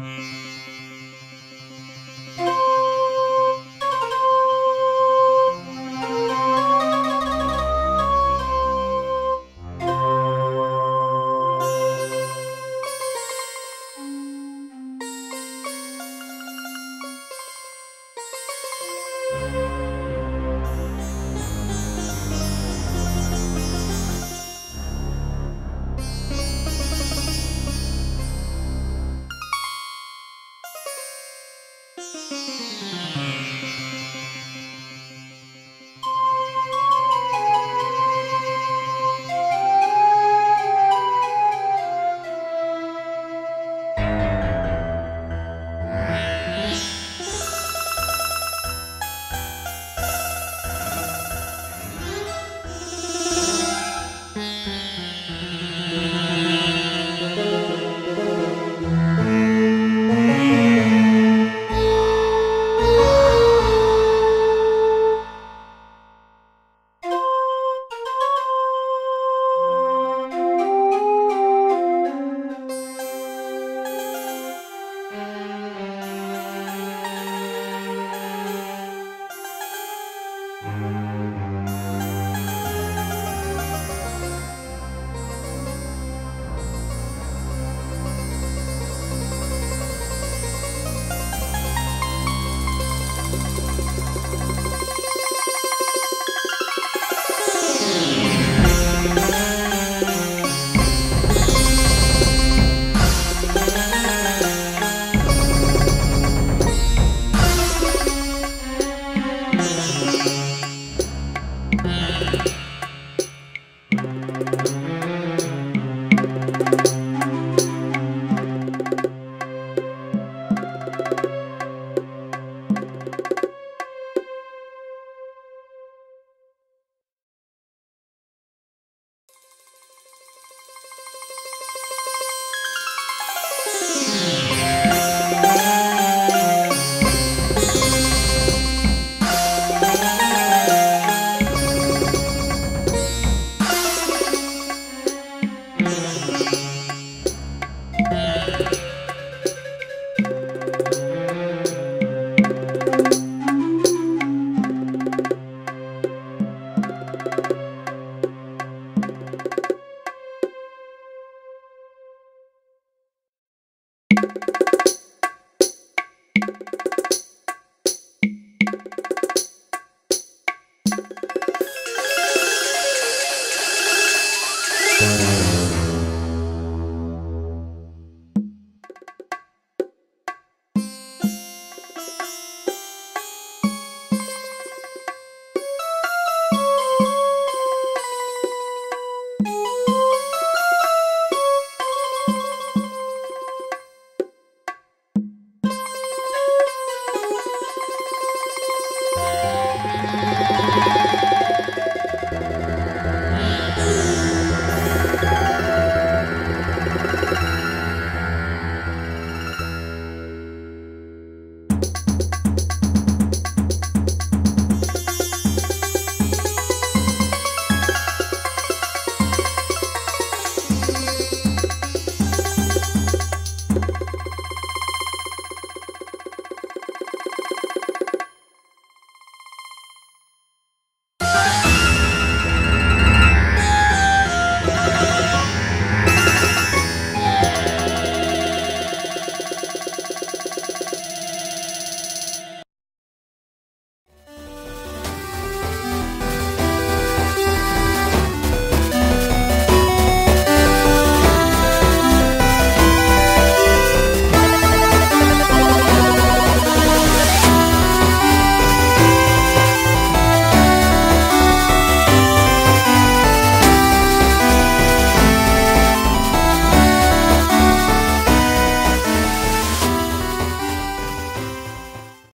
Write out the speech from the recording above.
Mm-hmm.